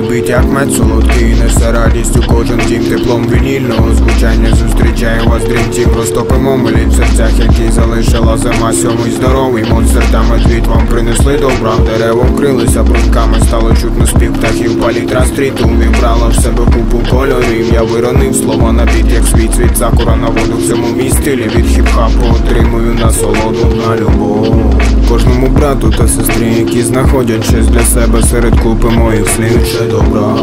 бить як мед солодкий несе радість у кожен дім теплом вінільного звучання зустрічає вас дрімтім Розтопимо миліт в серцях, які залишила зима. Сьомий здоровий монстр та медвідь вам принесли добра. Дерева вкрилися брунками, стало чутно спів птахів. Палітра стріту вібрала в себе купу кольорів. Я виронив слова на біт, як світ світ сакура на воду в цьому мій стилі від хіп-хапу отримую насолоду на любов Кожному брату та сестрі, які знаходять щось для себе серед купи моїх слів. Ще добра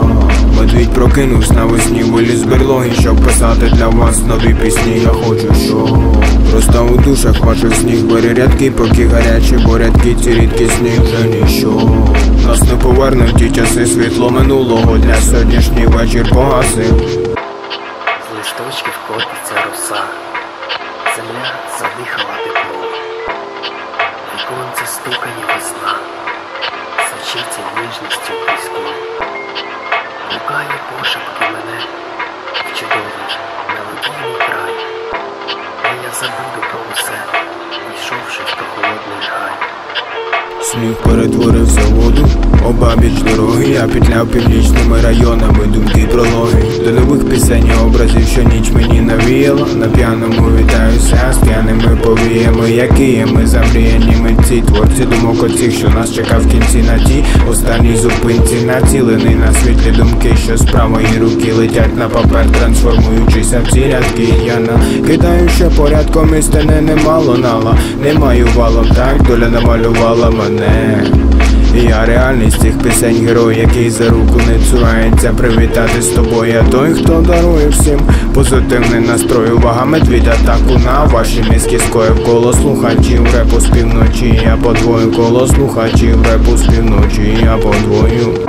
Медвідь прокинувся навесні, виліз берлоги, щоб писати для вас нові пісні. Я хочу, що Просто у душах ваших сніг. Бери рядки, поки гарячі, бо рядки ці рідкісні вже ніщо. Нас не повернуть ті часи світло минулого для сьогоднішній вечір погасив. З листочків котиться роса, земля задихала тепло, віконце стукає весна, сочиться ніжністю піску, Сніг перетворився в воду, обабіч дороги, я петляв північними районами, думки прологи До нових пісень і образів, що ніч мені навіяла. На п'яному вітаюся з п'яними повіями, які ми замріяні митці. Творці думок оцих, що нас чекав в кінці на тій Останній зупинці націлений на світлі думки, що з правої руки летять на папер, трансформуючися в ці рядки. Я накидаю, що порядком істини немало нала. Не маю валом, так доля намалювала мене я реальність цих пісень герой, який за руку не цурається привітати з тобою. Я той, хто дарує всім позитивний настрой. Увага медвідя атаку на ваші мізки скоїв коло слухачів репу з півночі. Я подвою коло слухачів репу з півночі. Я подвою.